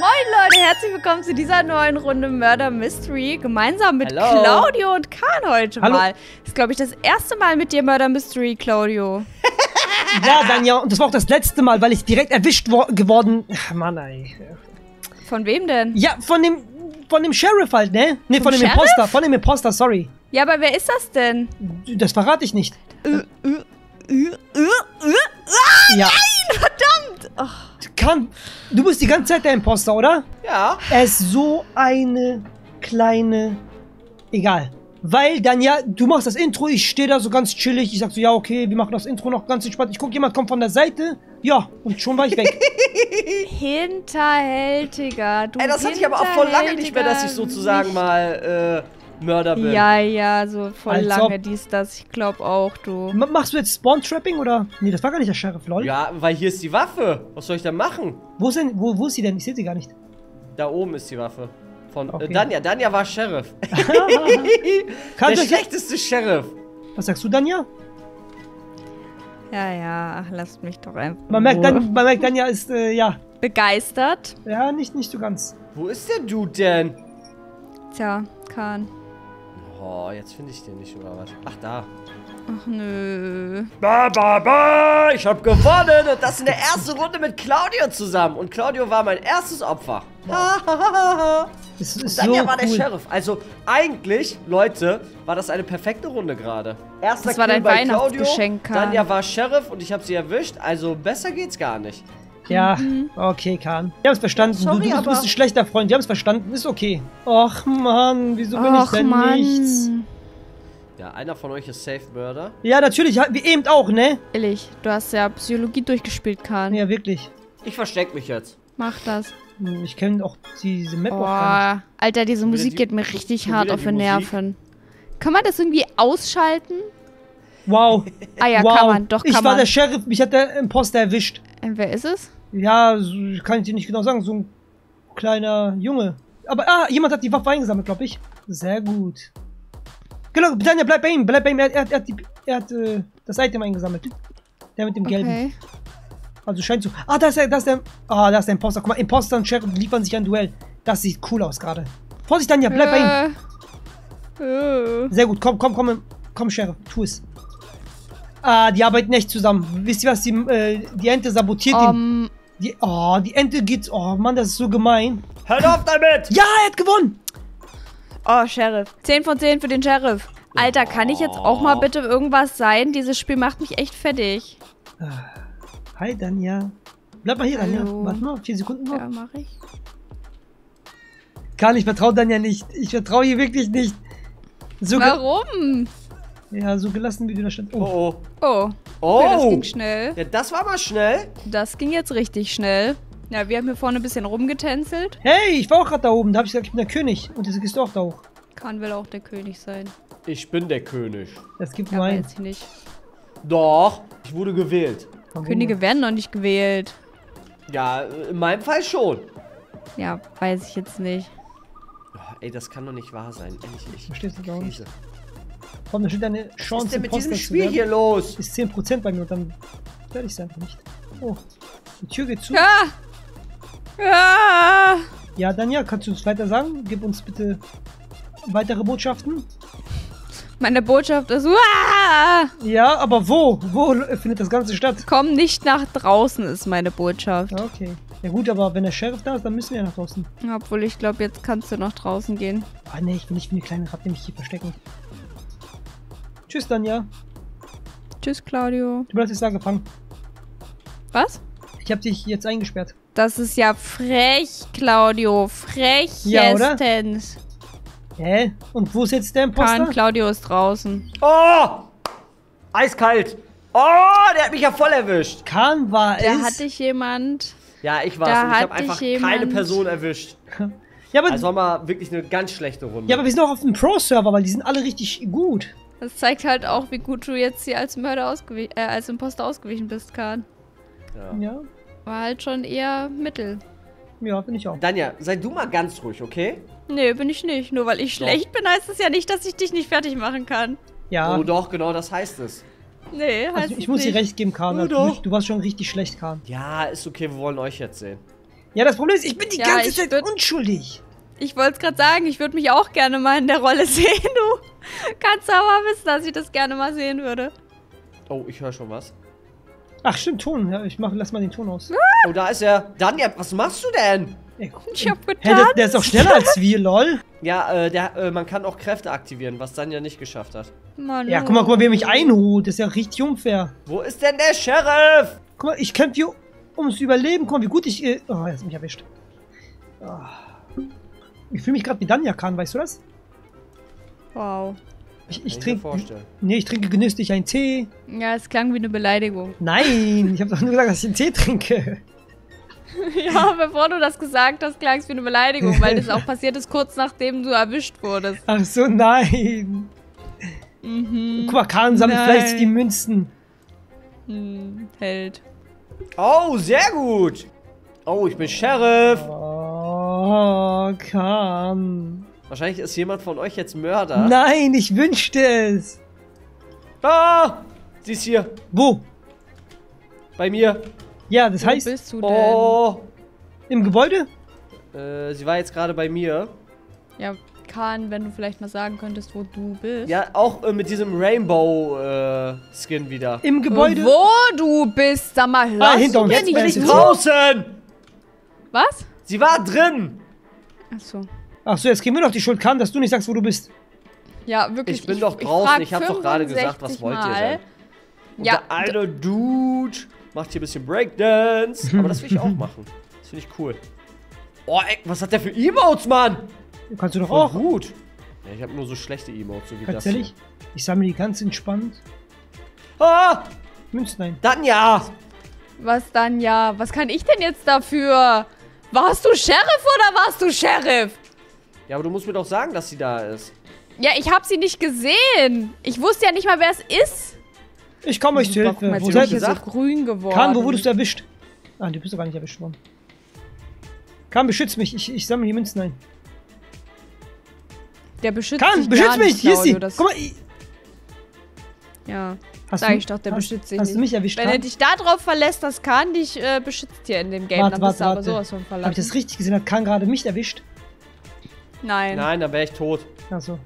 Leute, herzlich willkommen zu dieser neuen Runde Murder Mystery. Gemeinsam mit Hallo. Claudio und Kahn heute Hallo. mal. ist, glaube ich, das erste Mal mit dir Murder Mystery, Claudio. Ja, Danja, und das war auch das letzte Mal, weil ich direkt erwischt wo geworden. Ach, Mann, ey. Von wem denn? Ja, von dem. Von dem Sheriff halt, ne? Ne, von dem Sheriff? Imposter. Von dem Imposter, sorry. Ja, aber wer ist das denn? Das verrate ich nicht. Ja. Verdammt! Ach, Kann. Du bist die ganze Zeit der Imposter, oder? Ja. Er ist so eine kleine. Egal. Weil dann ja, du machst das Intro, ich stehe da so ganz chillig. Ich sag so, ja, okay, wir machen das Intro noch ganz entspannt. Ich guck, jemand kommt von der Seite. Ja, und schon war ich weg. hinterhältiger. Du Ey, das hatte ich aber auch voll lange nicht mehr, dass ich sozusagen mal äh, Mörder bin. Ja, ja, so voll Als lange dies, das. Ich glaube auch, du. M machst du jetzt Spawn-Trapping oder? Nee, das war gar nicht der Sheriff, lol. Ja, weil hier ist die Waffe. Was soll ich da machen? Wo ist denn, wo, wo ist sie denn? Ich sehe sie gar nicht. Da oben ist die Waffe. Von Okay. äh, Danja. Danja war Sheriff. Kann Der schlechteste Sheriff. was sagst du, Danja? Ja, ja, ach, lasst mich doch einfach. Man merkt, dann, man merkt Danja ist, äh, ja. Begeistert? Ja, nicht, nicht so ganz. Wo ist der Dude denn? Tja, Kahn. Oh, jetzt finde ich den nicht oder was? Ach, da. Ach nö. Ba, ba, ba, ich habe gewonnen und das in der ersten Runde mit Claudio zusammen. Und Claudio war mein erstes Opfer. Ha, ha, ha, ha, ha. Das Und ist Danja so war der cool. Sheriff. Also eigentlich, Leute, war das eine perfekte Runde gerade. Erster Das war Kill dein bei Weihnachtsgeschenk, Claudio. Danja war Sheriff und ich habe sie erwischt. Also besser geht's gar nicht. Ja, okay, Kahn. Wir haben es verstanden. Sorry, du, du, bist, du aber- bist ein schlechter Freund. Wir haben es verstanden. Ist okay. Och, Mann, wieso bin ich Ach denn Mann. nichts? Ja, einer von euch ist Safe Murder. Ja, natürlich. Wie eben auch, ne? Ehrlich, du hast ja Psychologie durchgespielt, Kahn. Ja, wirklich. Ich versteck mich jetzt. Mach das. Hm, Ich kenne auch diese Map auch gar nicht. Boah, Alter, diese Musik die- geht mir richtig hart auf die? Nerven. Kann man das irgendwie ausschalten? Wow. Ah ja, wow. kann man, doch ich kann war man. der Sheriff. Mich hat der Imposter erwischt. Äh, wer ist es? Ja, kann ich dir nicht genau sagen. So ein kleiner Junge. Aber, ah, jemand hat die Waffe eingesammelt, glaube ich. Sehr gut. Genau, Daniel, bleib bei ihm. Bleib bei ihm. Er, hat- er, hat- er hat, die, er hat äh, das Item eingesammelt. Der mit dem Gelben. Okay. Also scheint so. Ah, da ist der, da ist der. Ah, da ist der Imposter. Guck mal, Imposter und Sheriff liefern sich ein Duell. Das sieht cool aus gerade. Vorsicht, Danja, bleib bei ihm. Äh, äh. Sehr gut, komm, komm, komm, komm, Sheriff, tu es. Ah, die arbeiten echt zusammen. Wisst ihr was, die, äh, die Ente sabotiert ihn. Die, oh, die Ente geht. Oh Mann, das ist so gemein. Hört auf damit! Ja, er hat gewonnen. oh, Sheriff. 10 von 10 für den Sheriff. Alter, kann ich jetzt auch mal bitte irgendwas sein? Dieses Spiel macht mich echt fertig. Hi, Danja. Bleib mal hier, Danja. Hallo. Warte mal, vier Sekunden noch. Ja, mach ich. Karl, ich vertraue Danja nicht. Ich vertraue ihr wirklich nicht. So, Warum? Ja, so gelassen, wie du da stand. Oh. Oh, Oh, oh. okay, das Oh! ging schnell. Ja, das war mal schnell. Das ging jetzt richtig schnell. Ja, wir haben hier vorne ein bisschen rumgetänzelt. Hey, ich war auch gerade da oben. Da habe ich gesagt, ich bin der König. Und jetzt gehst du auch da hoch. Kann will auch der König sein. Ich bin der König. Das gibt Ja, nur einen. weiß ich nicht. Doch, ich wurde gewählt. Warum? Könige werden noch nicht gewählt. Ja, in meinem Fall schon. Ja, weiß ich jetzt nicht. Oh, ey, das kann doch nicht wahr sein. Ehrlich, ich Verstehst du das auch nicht? Komm, da steht deine Was Chance, ist denn mit diesem Imposter zu Spiel hier los? Ist 10% bei mir und dann werde ich es einfach nicht. Oh, die Tür geht zu. Ja! Ja! Ja, Danja, kannst du uns weiter sagen? Gib uns bitte weitere Botschaften. Meine Botschaft ist, Uah! Ja, aber wo? Wo findet das Ganze statt? komm nicht nach draußen, ist meine Botschaft. Okay. Ja gut, aber wenn der Sheriff da ist, dann müssen wir ja nach draußen. Obwohl ich glaube, jetzt kannst du nach draußen gehen. Ah nee, ich will nicht wie eine kleine Ratte mich hier verstecken. Tschüss, Danja. Tschüss, Claudio. Du bleibst jetzt da gefangen. Was? Ich habe dich jetzt eingesperrt. Das ist ja frech, Claudio. Ja, oder? Hä? Und wo ist jetzt der Kahn, Imposter? Claudio ist draußen. Oh! Eiskalt. Oh, der hat mich ja voll erwischt. Kahn war Da es. hat dich jemand. Ja, ich war's. Da und ich hat habe einfach dich keine jemand- Person erwischt. ja, aber, Also war mal wirklich eine ganz schlechte Runde. ja, aber wir sind auch auf dem Pro-Server, weil die sind alle richtig gut. Das zeigt halt auch, wie gut du jetzt hier als Mörder ausgewichen, äh, als Imposter ausgewichen bist, Kahn. ja. Ja, War halt schon eher Mittel. ja, bin ich auch. Danja, sei du mal ganz ruhig, okay? Nee, bin ich nicht. Nur weil ich Doch. schlecht bin, heißt es ja nicht, dass ich dich nicht fertig machen kann. Ja, Oh doch, genau das heißt es. Nee, heißt also es ich muss dir recht geben, Kahn. Oh, doch. du, du warst schon richtig schlecht, Kahn. Ja, ist okay, wir wollen euch jetzt sehen. Ja, das Problem ist, ich bin die Ja, ganze ich Zeit unschuldig. Ich wollte es gerade sagen, ich würde mich auch gerne mal in der Rolle sehen, du. Kannst aber wissen, dass ich das gerne mal sehen würde. Oh, ich höre schon was. Ach, stimmt, Ton. Ja, ich mach, lass mal den Ton aus. Oh, da ist er. Danja, was machst du denn? Ey. Ich hab getan. der, der ist auch schneller als wir, lol. Ja, äh, der, äh, man kann auch Kräfte aktivieren, was Danja nicht geschafft hat. Mann, Ja, guck mal, guck mal, wie er mich einholt. Das ist ja richtig unfair. Wo ist denn der Sheriff? Guck mal, ich kämpfe hier ums Überleben. Guck mal, wie gut ich... Äh, oh, er hat mich erwischt. Ah. Ich fühle mich gerade wie Danja kann, weißt du das? Wow. Ich, ich trinke... Nee, ich trinke genüsslich einen Tee. Ja, es klang wie eine Beleidigung. Nein, ich habe doch nur gesagt, dass ich einen Tee trinke. ja, bevor du das gesagt hast, klang es wie eine Beleidigung, weil das auch passiert ist kurz nachdem du erwischt wurdest. Ach so, nein. Mhm. Guck mal, Kahn sammelt Nein. fleißig die Münzen. Hm, Held. Oh, sehr gut. Oh, ich bin Sheriff. Oh, Kahn. Wahrscheinlich ist jemand von euch jetzt Mörder. Nein, ich wünschte es. Ah, sie ist hier. Wo? Bei mir. Ja, das Wo heißt, bist du denn? Oh. im Gebäude? Äh, sie war jetzt gerade bei mir. Ja, Kahn, wenn du vielleicht mal sagen könntest, wo du bist. Ja, auch äh, mit diesem Rainbow-Skin wieder. Im Gebäude? Wo du bist, sag mal, hörst Ah, hinter du uns. mir Jetzt nicht bin ich? Draußen! Was? Sie war drin! Achso. Ach so, jetzt kriegen wir doch die Schuld, Kahn, dass du nicht sagst, wo du bist. Ja, wirklich. Ich bin doch draußen, frag ich, hab's doch gerade gesagt, was 65 wollt ihr Mal. denn? Und Ja, der eine Dude macht hier ein bisschen Breakdance. Aber das will ich auch machen. Das finde ich cool. Oh, ey, was hat der für Emotes, Mann? Kannst du doch Voll auch. gut. Ja, ich habe nur so schlechte Emotes, so wie Ganz das ehrlich, ich sammle die ganz entspannt. hier. Ah, Münzen ein. dann ja. Was dann ja? Was kann ich denn jetzt dafür? Warst du Sheriff oder warst du Sheriff? Ja, aber du musst mir doch sagen, dass sie da ist. Ja, ich habe sie nicht gesehen. Ich wusste ja nicht mal, wer es ist. Ich komme euch zu Hilfe. Wo seid ihr? hier so grün geworden. Kahn, wo wurdest du erwischt? Ah, du bist doch gar nicht erwischt worden. Kahn, beschütz mich. Ich, ich sammle die Münzen ein. Der beschützt Kahn, dich beschütz gar mich. nicht, Hier ist sie. Guck mal. ich- ja. Hast Sag du- ich doch, der hast, beschützt dich Hast du nicht. mich erwischt, Wenn er dich darauf verlässt, dass Kahn dich äh, beschützt hier in dem Game, Warte, dann warte, bist du aber warte. sowas von Hab ich verlassen. das richtig gesehen? Hat Kahn gerade mich erwischt? Nein. Nein, dann wäre ich tot. Achso.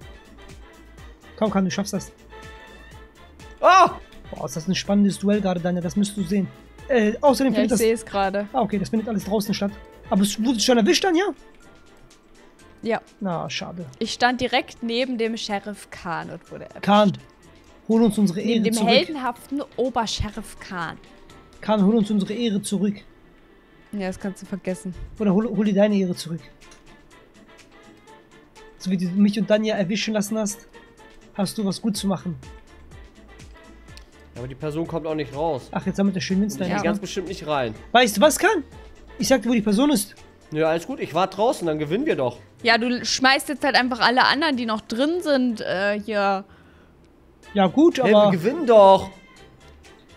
Komm, Kahn, du schaffst das. Oh! Boah, ist das ein spannendes Duell gerade, Daniel. Das müsst du sehen. Äh, außerdem Ja, ich findet das... sehe es gerade. Ah, okay, das findet alles draußen statt. Aber es wurde schon erwischt dann, ja? Ja. Na, schade. Ich stand direkt neben dem Sheriff Kahn und wurde erwischt. Kahn, hol uns unsere Ehre Neben dem zurück. heldenhaften Obersheriff Kahn. Kahn, hol uns unsere Ehre zurück. Ja, das kannst du vergessen. Oder hol, hol dir deine Ehre zurück. So wie du mich und Danja erwischen lassen hast, hast du was gut zu machen. Ja, aber die Person kommt auch nicht raus. Ach, jetzt sammelt er schön ein. Ja. ganz bestimmt nicht rein. Weißt du was, Kahn? Ich sagte, wo die Person ist. Nö, alles gut, ich war draußen, dann gewinnen wir doch. Ja, du schmeißt jetzt halt einfach alle anderen, die noch drin sind, äh, hier. Ja gut, Hey, wir aber... gewinnen doch.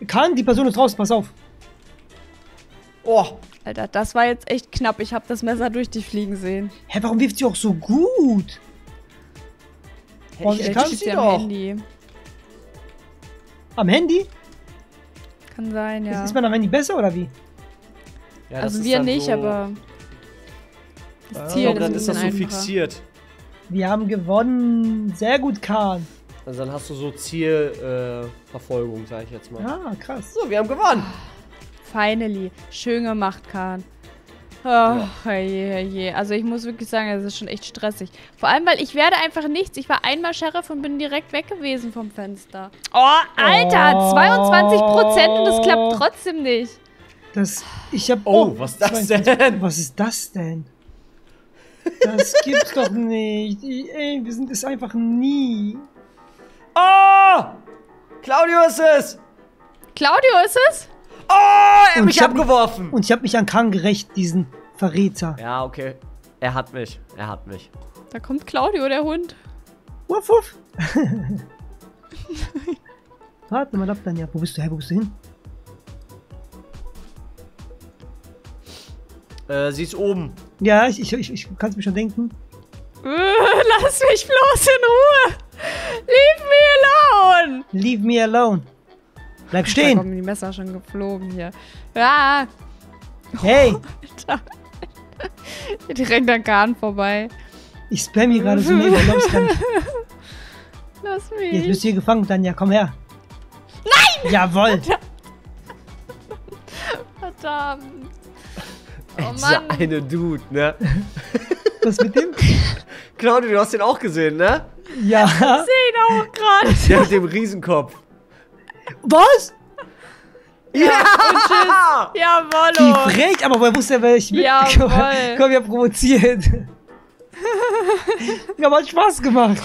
Kahn, die Person ist draußen, pass auf. Oh, Alter, das war jetzt echt knapp. Ich habe das Messer durch dich fliegen sehen. Hä, warum wirft sie auch so gut? Und ich ich kann sie sie am doch. Handy. Am Handy? Kann sein, ja. Ist man am Handy besser oder wie? Ja, das also wir nicht, so, aber das Ziel glaube, ist dann ist das so einfacher. fixiert. Wir haben gewonnen. Sehr gut, Kahn. Also dann hast du so Zielverfolgung, äh, sag ich jetzt mal. Ah, krass. So, wir haben gewonnen. Finally. Schön gemacht, Kahn. Ach, je, je, je. Also ich muss wirklich sagen, das ist schon echt stressig. Vor allem, weil ich werde einfach nichts. Ich war einmal Sheriff und bin direkt weg gewesen vom Fenster. Oh, Alter, Oh. 22% und es klappt trotzdem nicht. Das, ich hab... Oh, was ist das 22 denn? Was ist das denn? Das gibt's doch nicht. Ich, ey, wir sind es einfach nie. Oh! Claudio ist es! Claudio ist es? Oh, er hat Und mich ich hab- abgeworfen! Und ich habe mich an Kahn gerecht, diesen Verräter. Ja, okay. Er hat mich. Er hat mich. Da kommt Claudio, der Hund. Wuff, wuff. Warte mal ab, dann ja. Wo bist du? Hey, wo bist du hin? Äh, sie ist oben. Ja, ich, ich, ich, ich kann es mir schon denken. Äh, Lass mich bloß in Ruhe. Leave me alone. Leave me alone. Bleib Da stehen. kommen die Messer schon geflogen hier. Ja, Hey, Alter. Direkt an Kahn vorbei. Ich spam hier gerade so mega, glaubst gar nicht. Lass Jetzt mich. bist du hier gefangen, Tanja, komm her. Nein! Jawohl! Verdammt. Ey, Oh dieser eine Dude, ne? Was mit dem? Claudio, du hast den auch gesehen, ne? Ja. Ich sehe ihn auch gerade. Der mit dem Riesenkopf. Was? Ja! Wie Jawollo. frech, aber woher wusste er, wer ich bin? Jawohl. Komm, wir haben provoziert. ja, aber hat Spaß gemacht.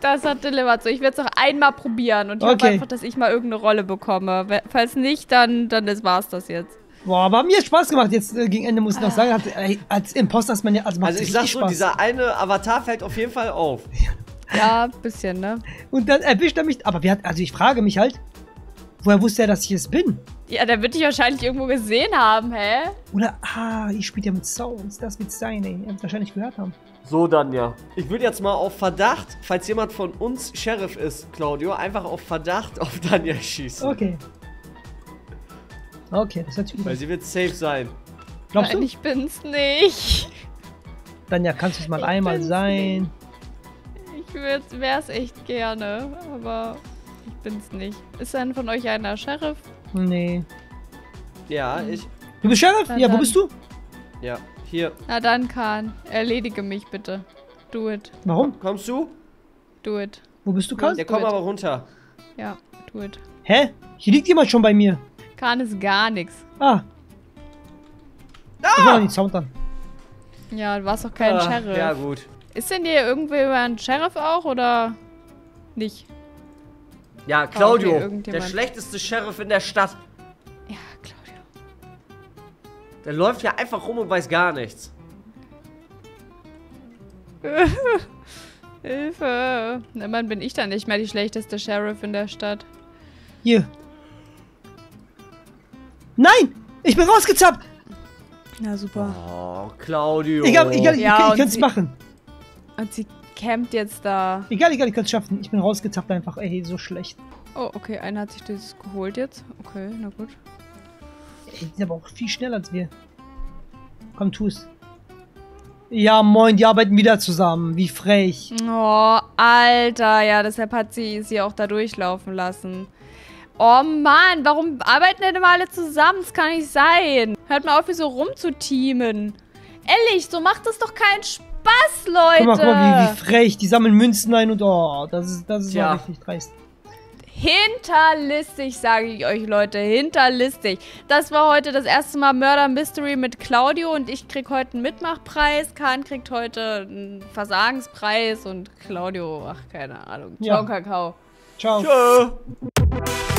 Das hat delivered. So, ich werde es noch einmal probieren und ich hoffe Okay. einfach, dass ich mal irgendeine Rolle bekomme. Falls nicht, dann, dann ist, war's das jetzt. Boah, aber mir hat Spaß gemacht. Jetzt äh, gegen Ende muss ich noch sagen, hat, ey, als Imposter ist man ja, also Also ich sag Spaß. dieser eine Avatar fällt auf jeden Fall auf. Ja, bisschen, ne? Und dann erwischt er mich. Aber wer hat, also ich frage mich halt, woher wusste er, dass ich es bin? Ja, der wird dich wahrscheinlich irgendwo gesehen haben, hä? Oder, ah, ich spiele ja mit Sounds. Das wird sein, ey. Er wird wahrscheinlich gehört haben. So dann ja. Ich würde jetzt mal auf Verdacht, falls jemand von uns Sheriff ist, Claudio, einfach auf Verdacht auf Danja schießen. Okay. Okay, das hört sich gut Weil sie wird safe sein. Glaubst Nein, du? ich bin's nicht. Dann ja, kannst du es mal Ich einmal sein. Ich würd's, wär's echt gerne, aber ich bin's nicht. Ist denn von euch einer Sheriff? Nee. Ja, ich. Du bist Sheriff? Na ja, wo dann. bist du? Ja, hier. Na dann, Kahn. Erledige mich bitte. Do it. Warum? Kommst du? Do it. Wo bist du, Karl? Der komm aber runter. Ja, do it. Hä? Hier liegt jemand schon bei mir. Kahn ist gar nichts. Ah. Ich mach noch den Sound an. Ja, du warst doch kein Ah, Sheriff. Ja, gut. Ist denn hier irgendwer ein Sheriff auch oder nicht? Ja, Claudio, der irgendjemand. schlechteste Sheriff in der Stadt. Ja, Claudio. Der läuft ja einfach rum und weiß gar nichts. Hilfe. Immerhin bin ich dann nicht mehr die schlechteste Sheriff in der Stadt. Hier. Nein! Ich bin rausgezappt! Na super. Oh, Claudio. Egal, egal, Ja, ich, ich kann es sie- machen. Und sie campt jetzt da. Egal, egal, ich kann es schaffen. Ich bin rausgezappt einfach. Ey, so schlecht. Oh, okay, einer hat sich das geholt jetzt. Okay, na gut. Ey, die sind aber auch viel schneller als wir. Komm, tu es. Ja, moin, die arbeiten wieder zusammen. Wie frech. Oh, Alter, ja, deshalb hat sie sie auch da durchlaufen lassen. Oh Mann, warum arbeiten denn immer alle zusammen? Das kann nicht sein. Hört mal auf, hier so rumzuteamen. Ehrlich, so macht das doch keinen Spaß, Leute. Guck mal, guck mal, wie, wie frech. Die sammeln Münzen ein und oh, das ist, das ist mal richtig dreist. Hinterlistig, sage ich euch, Leute. Hinterlistig. Das war heute das erste Mal Murder Mystery mit Claudio und ich krieg heute einen Mitmachpreis. Kahn kriegt heute einen Versagenspreis und Claudio, ach, keine Ahnung. Ja. Ciao, Kakao. Ciao. Tschö.